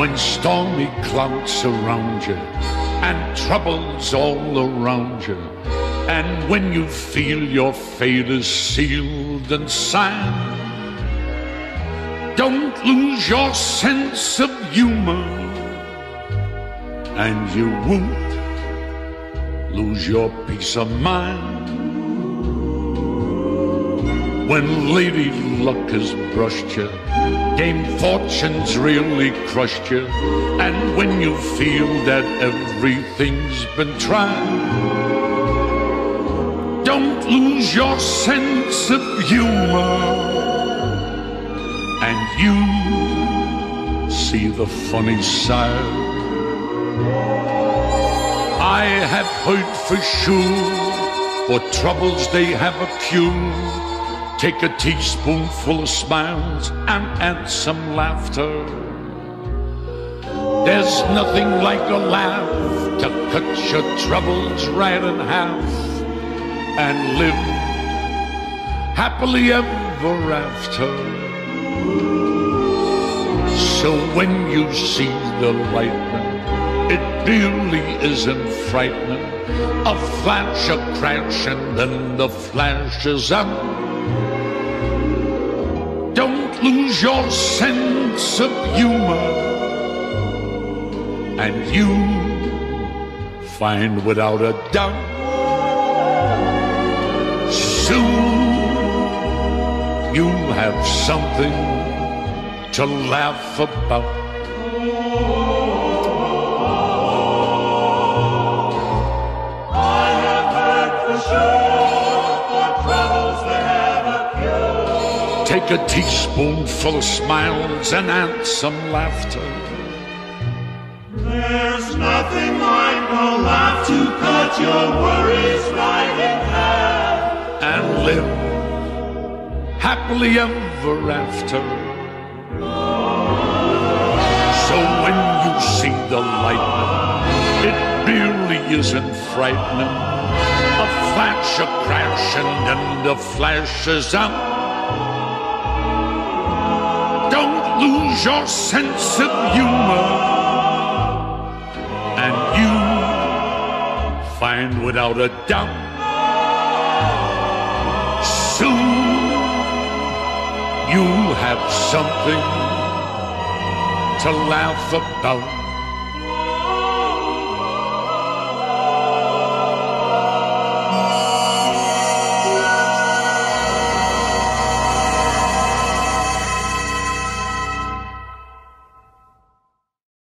when stormy clouds surround you and troubles all around you, and when you feel your fate is sealed and signed, don't lose your sense of humor, and you won't lose your peace of mind. When Lady Luck has brushed you, Dame Fortune's really crushed you, and when you feel that everything's been tried, don't lose your sense of humor, and you see the funny side. I have heard for sure, for troubles they have a cure. Take a teaspoonful of smiles and add some laughter. There's nothing like a laugh to cut your troubles right in half and live happily ever after. So when you see the lightning, it really isn't frightening. A flash, a crash, and then the flash is out. Lose your sense of humor, and you find without a doubt soon you'll have something to laugh about. Take a teaspoonful of smiles and add some laughter. There's nothing like a laugh to cut your worries right in half. and live happily ever after. So when you see the lightning, it really isn't frightening. A flash, a crash, and then the flash is out. Your sense of humor, and you find without a doubt soon you'll have something to laugh about.